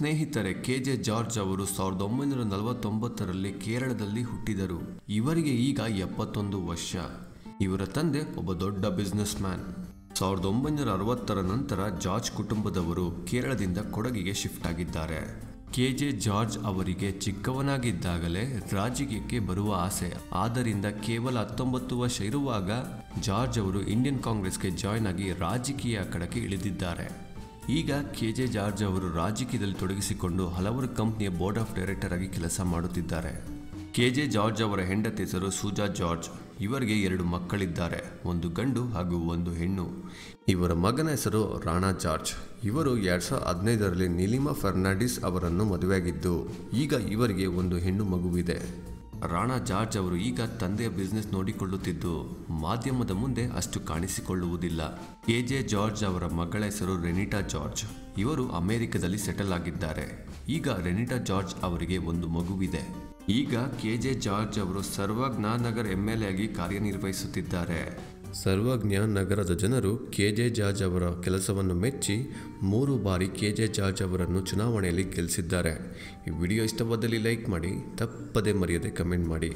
ಸ್ನೇಹಿತರೆ, K. J. George ಅವರು ಸಾವಿರದ ಒಂಬೈನೂರ ನಲವತ್ತೊಂಬತ್ತರಲ್ಲಿ ಕೇರಳದಲ್ಲಿ ಹುಟ್ಟಿದರು. ಇವರಿಗೆ ಈಗ ಎಪ್ಪತ್ತೊಂದು ವರ್ಷ. ಇವರ ತಂದೆ ಒಬ್ಬ ದೊಡ್ಡ ಬಿಸ್ನೆಸ್ ಮ್ಯಾನ್ ಸಾವಿರದ ಒಂಬೈನೂರ ಅರವತ್ತರ ನಂತರ ಜಾರ್ಜ್ ಕುಟುಂಬದವರು ಕೇರಳದಿಂದ ಕೊಡಗಿಗೆ ಶಿಫ್ಟ್ ಆಗಿದ್ದಾರೆ. ಕೆ. ಜೆ. ಜಾರ್ಜ್ ಅವರಿಗೆ ಚಿಕ್ಕವನಾಗಿದ್ದಾಗಲೇ ರಾಜಕೀಯಕ್ಕೆ ಬರುವ ಆಸೆ. ಆದ್ದರಿಂದ ಕೇವಲ ಹತ್ತೊಂಬತ್ತು ವರ್ಷ ಇರುವಾಗ ಜಾರ್ಜ್ ಅವರು ಇಂಡಿಯನ್ ಕಾಂಗ್ರೆಸ್ಗೆ ಜಾಯ್ನ್ ಆಗಿ ರಾಜಕೀಯ ಕಡಕ್ಕೆ ಇಳಿದಿದ್ದಾರೆ. ಈಗ ಕೆ ಜೆ ಜಾರ್ಜ್ ಅವರು ರಾಜಕೀಯದಲ್ಲಿ ತೊಡಗಿಸಿಕೊಂಡು ಹಲವಾರು ಕಂಪ್ನಿಯ ಬೋರ್ಡ್ ಆಫ್ ಡೈರೆಕ್ಟರ್ ಆಗಿ ಕೆಲಸ ಮಾಡುತ್ತಿದ್ದಾರೆ. ಕೆ ಜೆ ಜಾರ್ಜ್ ಅವರ ಹೆಂಡತಿ ಹೆಸರು ಸೂಜಾ ಜಾರ್ಜ್. ಇವರಿಗೆ ಎರಡು ಮಕ್ಕಳಿದ್ದಾರೆ, ಒಂದು ಗಂಡು ಹಾಗೂ ಒಂದು ಹೆಣ್ಣು. ಇವರ ಮಗನ ಹೆಸರು ರಾಣಾ ಜಾರ್ಜ್. ಇವರು ಎರಡ್ ಸಾವಿರದ ಹದಿನೈದರಲ್ಲಿ ನೀಲಿಮಾ ಫರ್ನಾಂಡಿಸ್ ಅವರನ್ನು ಮದುವೆಯಾಗಿದ್ದು, ಈಗ ಇವರಿಗೆ ಒಂದು ಹೆಣ್ಣು ಮಗುವಿದೆ. ರಾಣಾ ಜಾರ್ಜ್ ಅವರು ಈಗ ತಂದೆಯ ಬಿಸ್ನೆಸ್ ನೋಡಿಕೊಳ್ಳುತ್ತಿದ್ದು, ಮಾಧ್ಯಮದ ಮುಂದೆ ಅಷ್ಟು ಕಾಣಿಸಿಕೊಳ್ಳುವುದಿಲ್ಲ. ಎ ಜೆ ಜಾರ್ಜ್ ಅವರ ಮಗಳ ಹೆಸರು ರೆನಿಟಾ ಜಾರ್ಜ್. ಇವರು ಅಮೆರಿಕದಲ್ಲಿ ಸೆಟಲ್ ಆಗಿದ್ದಾರೆ. ಈಗ ರೆನಿಟಾ ಜಾರ್ಜ್ ಅವರಿಗೆ ಒಂದು ಮಗುವಿದೆ. ಈಗ ಕೆ ಜೆ ಜಾರ್ಜ್ ಅವರು Sarvagnanagar Nagar M L A ಆಗಿ ಕಾರ್ಯನಿರ್ವಹಿಸುತ್ತಿದ್ದಾರೆ. ಸರ್ವಜ್ಞಾನ್ ನಗರದ ಜನರು ಕೆ ಜೆ ಜಾರ್ಜ್ ಅವರ ಕೆಲಸವನ್ನು ಮೆಚ್ಚಿ ಮೂರು ಬಾರಿ ಕೆ ಜೆ ಜಾರ್ಜ್ ಅವರನ್ನು ಚುನಾವಣೆಯಲ್ಲಿ ಗೆಲ್ಲಿಸಿದ್ದಾರೆ. ಈ ವಿಡಿಯೋ ಇಷ್ಟವಾದಲ್ಲಿ ಲೈಕ್ ಮಾಡಿ, ತಪ್ಪದೇ ಮರೆಯದೆ ಕಮೆಂಟ್ ಮಾಡಿ.